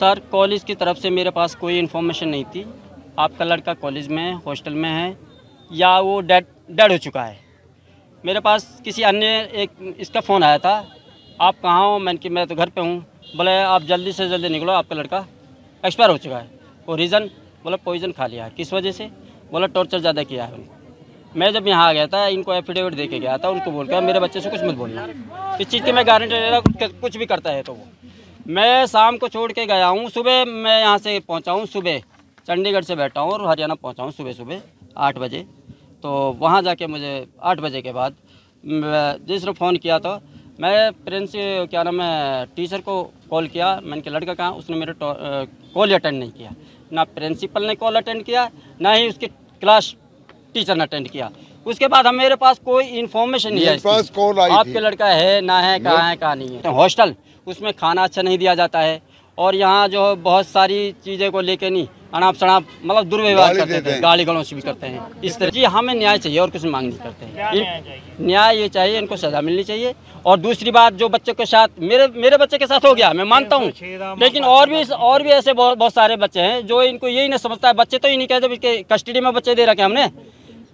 Sir college की तरफ़ से मेरे पास कोई इन्फॉर्मेशन नहीं थी। आपका लड़का कॉलेज में है हॉस्टल में है, या वो डेड डेड हो चुका है। मेरे पास किसी अन्य एक, इसका फ़ोन आया था। आप कहाँ हो? मैंने कि मैं तो घर पे हूँ। बोले, आप जल्दी से जल्दी निकलो, आपका लड़का एक्सपायर हो चुका है। वो रीज़न बोला पॉइज़न खा लिया किस वजह से? बोला टॉर्चर ज़्यादा किया है उनको मैं जब यहाँ आ गया था, इनको एफिडेविट दे के गया था, उनको बोल कर मेरे बच्चे से कुछ मत बोलना। इस चीज़ की मैं गारंटी ले रहा कुछ भी करता है तो वो। मैं शाम को छोड़ के गया हूँ। सुबह मैं यहाँ से पहुँचा हूँ, सुबह। चंडीगढ़ से बैठा हूँ और हरियाणा पहुँचा हूँ सुबह सुबह, आठ बजे। तो वहाँ जाके मुझे आठ बजे के बाद जिसने फ़ोन किया था, मैं प्रिंस, क्या नाम है, टीचर को कॉल किया। मैंने कि लड़का कहाँ उसने मेरे कॉल अटेंड नहीं किया। ना प्रिंसिपल ने कॉल अटेंड किया, ना ही उसकी क्लास टीचर ने अटेंड किया। उसके बाद हम मेरे पास कोई इन्फॉर्मेशन नहीं है पास कॉल आई आपके लड़का है ना है कहाँ है कहाँ नहीं है। हॉस्टल उसमें खाना अच्छा नहीं दिया जाता है। और यहाँ जो बहुत सारी चीज़ें को लेके नहीं अनाप शनाप मतलब दुर्व्यवहार करते थे हैं। गाली गलौच भी करते हैं। इस तरह जी हमें न्याय चाहिए और कुछ मांग नहीं करते हैं। न्याय ये चाहिए इनको सजा मिलनी चाहिए। और दूसरी बात जो बच्चों के साथ मेरे मेरे बच्चे के साथ हो गया मैं मानता हूँ। लेकिन और भी और भी ऐसे बहुत बहुत सारे बच्चे हैं जो इनको यही नहीं समझता है। बच्चे तो ही नहीं कहते कस्टडी में बच्चे दे रखे हमने।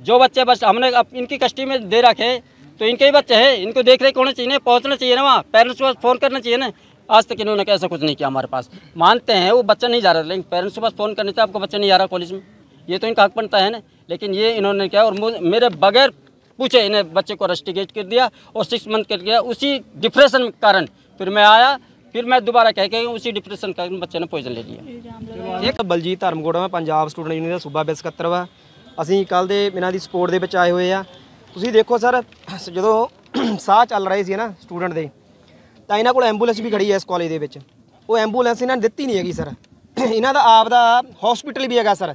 जो बच्चे बस हमने अब इनकी कस्टडी में दे रखे तो इनके ही बच्चे हैं, इनको देख रेख होना चाहिए, पहुँचना चाहिए ना वहाँ पेरेंट्स को फ़ोन करना चाहिए ना। आज तक इन्होंने ऐसा कुछ नहीं किया हमारे पास। मानते हैं, वो बच्चा नहीं जा रहा, लेकिन पेरेंट्स के पास फ़ोन करने से आपका बच्चा नहीं आ रहा कॉलेज में। ये तो इनका हक बनता है ना। लेकिन ये इन्होंने क्या, और मेरे बगैर पूछे इन्हें बच्चे को रेस्टिगेट कर दिया और सिक्स मंथ कर दिया, उसी डिप्रेशन के कारण। फिर मैं आया, फिर मैं दोबारा कह के उसी डिप्रेशन के कारण बच्चे ने पॉइजन ले लिया। बलजीत धर्मगोड़ा में पंजाब स्टूडेंट यूनियन सूबा बेसकत्रवा ਅਸੀਂ ਕੱਲ ਦੇ ਇਹਨਾਂ ਦੀ ਸਪੋਰਟ ਦੇ ਵਿੱਚ ਆਏ ਹੋਏ ਆ। ਤੁਸੀਂ ਦੇਖੋ ਸਰ, ਜਦੋਂ ਸਾਹ ਚੱਲ ਰਹੇ ਸੀ ਨਾ ਸਟੂਡੈਂਟ ਦੇ, ਤਾਂ ਇਹਨਾਂ ਕੋਲ ਐਂਬੂਲੈਂਸ ਵੀ ਖੜੀ ਹੈ ਇਸ ਕਾਲਜ ਦੇ ਵਿੱਚ। ਉਹ ਐਂਬੂਲੈਂਸ ਇਹਨਾਂ ਨੇ ਦਿੱਤੀ ਨਹੀਂ ਹੈਗੀ ਸਰ। ਇਹਨਾਂ ਦਾ ਆਪ ਦਾ ਹਸਪੀਟਲ ਵੀ ਹੈਗਾ ਸਰ।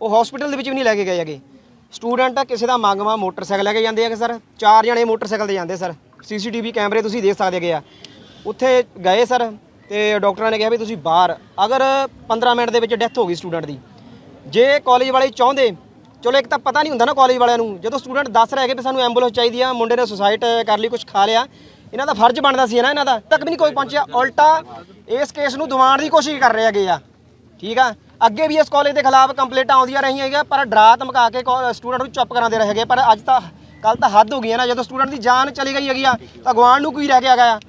ਉਹ ਹਸਪੀਟਲ ਦੇ ਵਿੱਚ ਵੀ ਨਹੀਂ ਲੈ ਕੇ ਗਏ ਹੈਗੇ। ਸਟੂਡੈਂਟ ਕਿਸੇ ਦਾ ਮੰਗਵਾ ਮੋਟਰਸਾਈਕਲ ਲੈ ਕੇ ਜਾਂਦੇ ਹੈਗੇ ਸਰ। ਚਾਰ ਜਣੇ ਮੋਟਰਸਾਈਕਲ ਤੇ ਜਾਂਦੇ ਸਰ। ਸੀਸੀਟੀਵੀ ਕੈਮਰੇ ਤੁਸੀਂ ਦੇਖ ਸਕਦੇ ਹੈਗੇ ਆ। ਉੱਥੇ ਗਏ ਸਰ ਤੇ ਡਾਕਟਰਾਂ ਨੇ ਕਿਹਾ ਵੀ ਤੁਸੀਂ ਬਾਹਰ, ਅਗਰ 15 ਮਿੰਟ ਦੇ ਵਿੱਚ ਡੈਥ ਹੋ ਗਈ ਸਟੂਡੈਂਟ ਦੀ। ਜੇ ਕਾਲਜ ਵਾਲੇ ਚਾਹੁੰਦੇ ਚਲੋ ਇੱਕ ਤਾਂ ਪਤਾ ਨਹੀਂ ਹੁੰਦਾ ਨਾ ਕਾਲਜ ਵਾਲਿਆਂ ਨੂੰ ਜਦੋਂ ਸਟੂਡੈਂਟ ਦੱਸ ਰਿਹਾ ਕਿ ਵੀ ਸਾਨੂੰ ਐਂਬੂਲੈਂਸ ਚਾਹੀਦੀ ਆ ਮੁੰਡੇ ਨੇ ਸੁਸਾਈਡ ਕਰ ਲਈ ਕੁਝ ਖਾ ਲਿਆ ਇਹਨਾਂ ਦਾ ਫਰਜ਼ ਬਣਦਾ ਸੀ ਨਾ ਇਹਨਾਂ ਦਾ ਤੱਕ ਵੀ ਨਹੀਂ ਕੋਈ ਪਹੁੰਚਿਆ ਉਲਟਾ ਇਸ ਕੇਸ ਨੂੰ ਦਵਾਉਣ ਦੀ ਕੋਸ਼ਿਸ਼ ਕਰ ਰਹੇ ਹੈਗੇ ਆ ਠੀਕ ਆ ਅੱਗੇ ਵੀ ਇਸ ਕਾਲਜ ਦੇ ਖਿਲਾਫ ਕੰਪਲੇਂਟਾਂ ਆਉਂਦੀਆਂ ਰਹੀਆਂ ਹੈਗੀਆਂ ਪਰ ਡਰਾ ਧਮਕਾ ਕੇ ਸਟੂਡੈਂਟ ਨੂੰ ਚੁੱਪ ਕਰਾਉਂਦੇ ਰਹੇ ਹੈਗੇ ਪਰ ਅੱਜ ਤਾਂ ਕੱਲ ਤਾਂ ਹੱਦ ਹੋ ਗਈ ਹੈ ਨਾ ਜਦੋਂ ਸਟੂਡੈਂਟ ਦੀ ਜਾਨ ਚਲੀ ਗਈ ਹੈਗੀ ਆ ਤਾਂ ਗਵਾਂਢ ਨੂੰ ਕੋਈ ਰਹਿ ਕੇ ਹੈਗਾ ਆ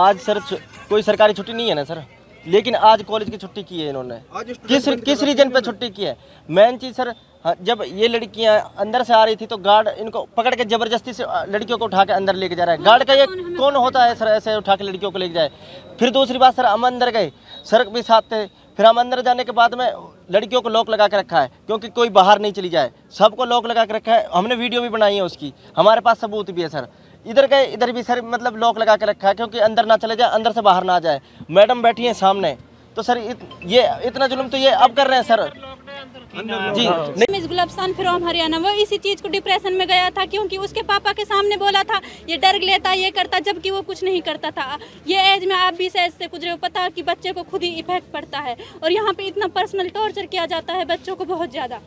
आज सर छु- कोई सरकारी छुट्टी नहीं है ना सर लेकिन आज कॉलेज की छुट्टी की है इन्होंने किस किस रीजन पे छुट्टी की है मेन चीज़ सर हाँ, जब ये लड़कियाँ अंदर से आ रही थी तो गार्ड इनको पकड़ के ज़बरदस्ती से लड़कियों को उठा के अंदर लेके जा रहा है। गार्ड का ये कौन होता है सर ऐसे उठा के लड़कियों को लेके जाए फिर दूसरी बात सर हम अंदर गए सर भी साथ थे। फिर हम अंदर जाने के बाद में लड़कियों को लॉक लगा के रखा है क्योंकि कोई बाहर नहीं चली जाए। सबको लॉक लगा के रखा है। हमने वीडियो भी बनाई है उसकी। हमारे पास सबूत भी है सर। इधर गए इधर भी सर मतलब लॉक लगा के रखा है क्योंकि अंदर ना चले जाए अंदर से बाहर ना जाए। मैडम बैठी हैं सामने। तो सर ये इतना जुल्म तो ये अब कर रहे हैं sir. Miss Gulabsan from Haryana वो इसी चीज़ को डिप्रेशन में गया था क्योंकि उसके पापा के सामने बोला था ये डर लेता ये करता जबकि वो कुछ नहीं करता था। ये एज में आप भी से ऐसे गुजरे हो पता कि बच्चे को खुद ही इफ़ेक्ट पड़ता है और यहाँ पे इतना पर्सनल टॉर्चर किया जाता है बच्चों को बहुत ज़्यादा।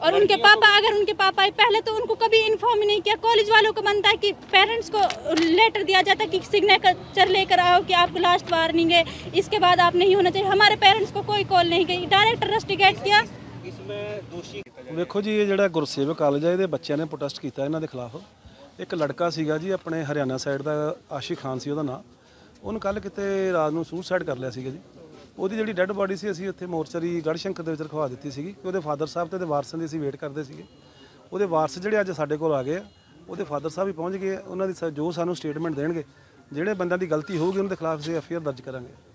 और उनके पापा अगर उनके पापा पहले तो उनको कभी इन्फॉर्म ही नहीं किया कॉलेज वालों को बनता है कि पेरेंट्स को लेटर दिया जाता है कि सिग्नेचर लेकर आओ कि आपको लास्ट वार्निंग है इसके बाद आप नहीं होना चाहिए हमारे पेरेंट्स को कोई कॉल नहीं की डायरेक्ट रस्टिगेट किया ਵੇਖੋ ਜੀ ਇਹ ਜਿਹੜਾ ਗੁਰਸੇਵਕ ਕਾਲਜ ਹੈ ਇਹਦੇ ਬੱਚਿਆਂ ਨੇ ਪ੍ਰੋਟੈਸਟ ਕੀਤਾ ਇਹਨਾਂ ਦੇ ਖਿਲਾਫ ਇੱਕ ਲੜਕਾ ਸੀਗਾ ਜੀ ਆਪਣੇ ਹਰਿਆਣਾ ਸਾਈਡ ਦਾ ਆਸ਼ਿਕ ਖਾਨ ਸੀ ਉਹਦਾ ਨਾਂ ਉਹਨੂੰ ਕੱਲ ਕਿਤੇ ਰਾਤ ਨੂੰ ਸੁਸਾਈਡ ਕਰ ਲਿਆ ਸੀਗਾ ਜੀ ਉਹਦੀ ਜਿਹੜੀ ਡੈੱਡ ਬਾਡੀ ਸੀ, ਅਸੀਂ ਉੱਥੇ ਮੋਰਚਰੀ ਗੜਸ਼ੰਕਰ ਦੇ ਵਿੱਚ ਰਖਵਾ ਦਿੱਤੀ ਸੀਗੀ। ਕਿ ਉਹਦੇ ਫਾਦਰ ਸਾਹਿਬ ਤੇ ਉਹਦੇ ਵਾਰਸਾਂ ਦੀ ਅਸੀਂ ਵੇਟ ਕਰਦੇ ਸੀਗੇ। ਉਹਦੇ ਵਾਰਸ ਜਿਹੜੇ ਅੱਜ ਸਾਡੇ ਕੋਲ ਆ ਗਏ ਆ, ਉਹਦੇ ਫਾਦਰ ਸਾਹਿਬ ਵੀ ਪਹੁੰਚ ਗਏ ਉਹਨਾਂ ਦੀ ਸ- ਜੋ ਸਾਨੂੰ ਸਟੇਟਮੈਂਟ ਦੇਣਗੇ, ਜਿਹੜੇ ਬੰਦਿਆਂ ਦੀ ਗਲਤੀ ਹੋਊਗੀ, ਉਹਨਾਂ ਦੇ ਖਿਲਾਫ ਅਸੀਂ ਐਫਆਈਆਰ ਦਰਜ ਕਰਾਂਗੇ।